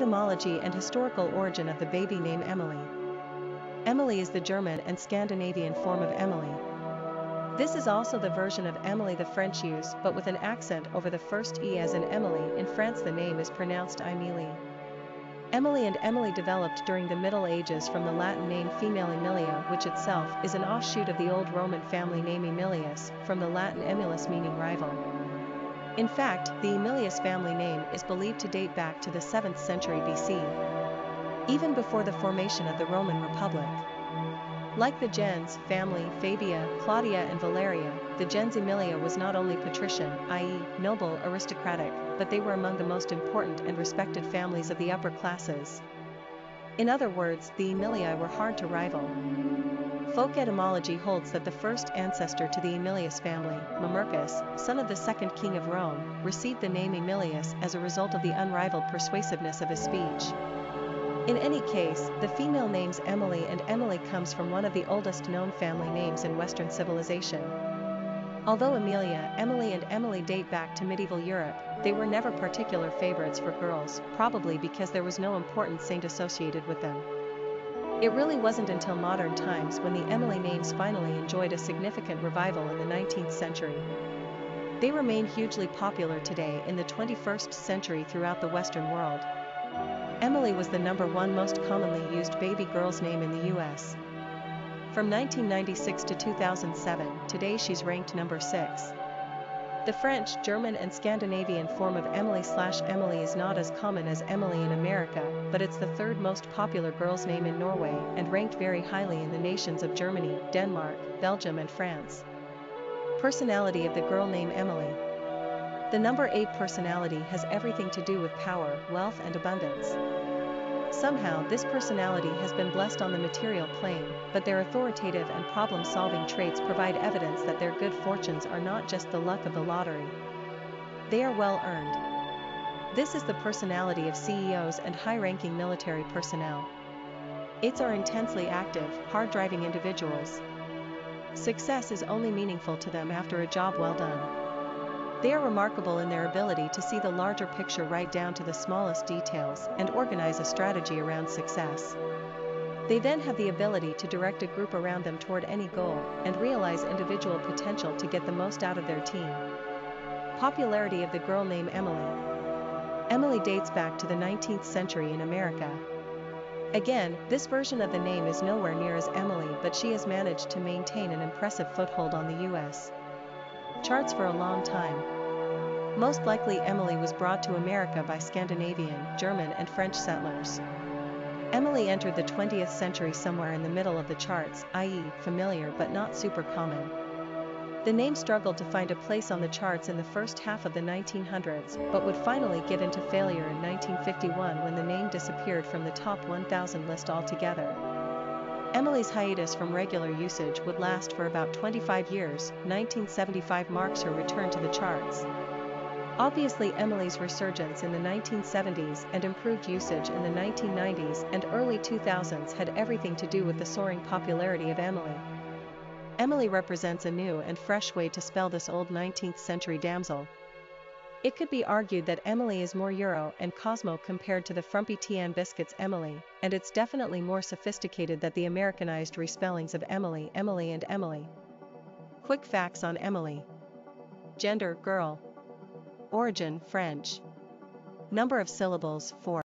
Etymology and historical origin of the baby name Emilie. Emilie is the German and Scandinavian form of Emily. This is also the version of Emily the French use but with an accent over the first E as in Emily in France the name is pronounced Emilie. Emily and Emily developed during the Middle Ages from the Latin name female Emilia which itself is an offshoot of the old Roman family name Emilius, from the Latin emulus meaning rival. In fact, the Emilius family name is believed to date back to the 7th century BC. Even before the formation of the Roman Republic. Like the gens, family, Fabia, Claudia and Valeria, the gens Emilia was not only patrician, i.e., noble aristocratic, but they were among the most important and respected families of the upper classes. In other words, the Emilii were hard to rival. Folk etymology holds that the first ancestor to the Emilius family, Mamercus, son of the second king of Rome, received the name Emilius as a result of the unrivaled persuasiveness of his speech. In any case, the female names Emily and Emily comes from one of the oldest known family names in Western civilization. Although Amelia, Emily and Emily date back to medieval Europe, they were never particular favorites for girls, probably because there was no important saint associated with them. It really wasn't until modern times when the Emily names finally enjoyed a significant revival in the 19th century. They remain hugely popular today in the 21st century throughout the Western world. Emily was the number one most commonly used baby girl's name in the US. From 1996 to 2007, today she's ranked number 6. The French, German and Scandinavian form of Emily slash Emily is not as common as Emily in America, but it's the third most popular girl's name in Norway and ranked very highly in the nations of Germany, Denmark, Belgium and France. Personality of the girl name Emilie. The number 8 personality has everything to do with power, wealth and abundance. Somehow this personality has been blessed on the material plane, but their authoritative and problem-solving traits provide evidence that their good fortunes are not just the luck of the lottery. They are well earned. This is the personality of CEOs and high-ranking military personnel. It's are intensely active, hard-driving individuals. Success is only meaningful to them after a job well done. They are remarkable in their ability to see the larger picture right down to the smallest details and organize a strategy around success. They then have the ability to direct a group around them toward any goal and realize individual potential to get the most out of their team. Popularity of the girl name Emilie. Emily dates back to the 19th century in America. Again, this version of the name is nowhere near as Emily but she has managed to maintain an impressive foothold on the US charts for a long time. Most likely Emily was brought to America by Scandinavian, German and French settlers. Emily entered the 20th century somewhere in the middle of the charts, i.e., familiar but not super common. The name struggled to find a place on the charts in the first half of the 1900s, but would finally get into failure in 1951 when the name disappeared from the top 1000 list altogether. Emily's hiatus from regular usage would last for about 25 years, 1975 marks her return to the charts. Obviously Emily's resurgence in the 1970s and improved usage in the 1990s and early 2000s had everything to do with the soaring popularity of Emily. Emily represents a new and fresh way to spell this old 19th century damsel, it could be argued that Emily is more Euro and Cosmo compared to the frumpy Tian Biscuits Emily, and it's definitely more sophisticated than the Americanized respellings of Emily, Emily and Emily. Quick facts on Emilie. Gender, girl. Origin, French. Number of syllables, 4.